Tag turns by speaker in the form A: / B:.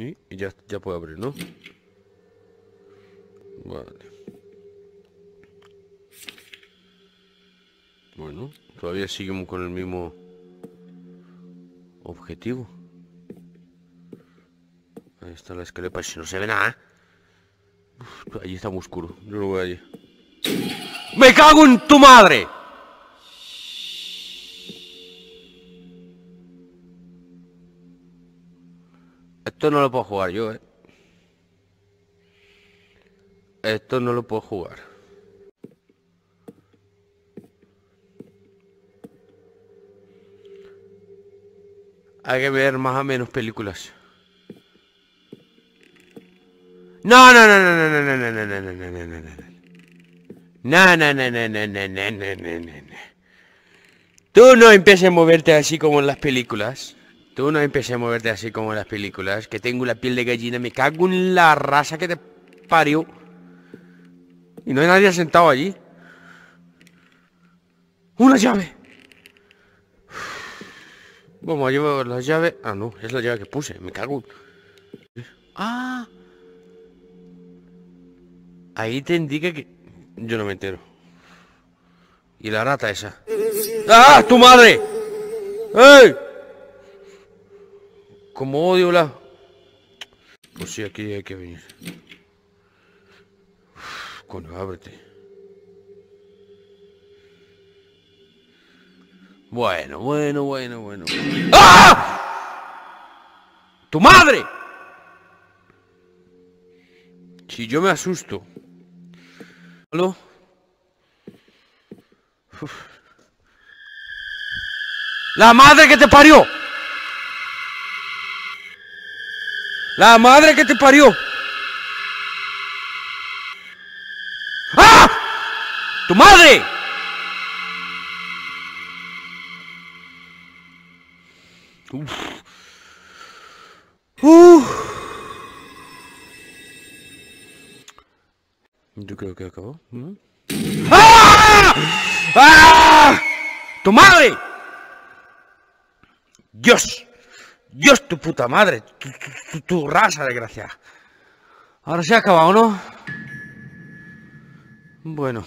A: Y ya, ya puedo abrir, ¿no? Vale. Bueno, todavía seguimos con el mismo objetivo. Ahí está la escalera, si no se ve nada. allí está muy oscuro. Yo lo voy allí. ¡Me cago en tu madre! Esto no lo puedo jugar yo, eh. Esto no lo puedo jugar. Hay que ver más o menos películas. No, no, no, no, no, no, no, no, no, no, no, no, no, no, no. No, no, no, no, no, no, no, no, no, no. Tú no empieces a moverte así como en las películas. Tú no empieces a moverte así como en las películas. Que tengo la piel de gallina. Me cago en la raza que te parió. Y no hay nadie sentado allí. Una llave. Vamos a llevar la llave. Ah, no, es la llave que puse. Me cago. Ah. Ahí te indica que... Yo no me entero. Y la rata esa. ¡Ah! ¡Tu madre! ¡Ey! Como odio la... Pues sí, aquí hay que venir. Coño, ábrete. Bueno, bueno, bueno, bueno. ¡Ah! ¡Tu madre! Si yo me asusto. ¿Aló? ¡La madre que te parió! ¡La madre que te parió! ¡Ah! ¡Tu madre! Uf. Uf. Yo creo que acabó. ¡Ah! ¡Ah! ¡Tu madre! ¡Dios! ¡Dios, tu puta madre! ¡Tu, tu, tu raza, desgraciada! Ahora se ha acabado, ¿no? Bueno,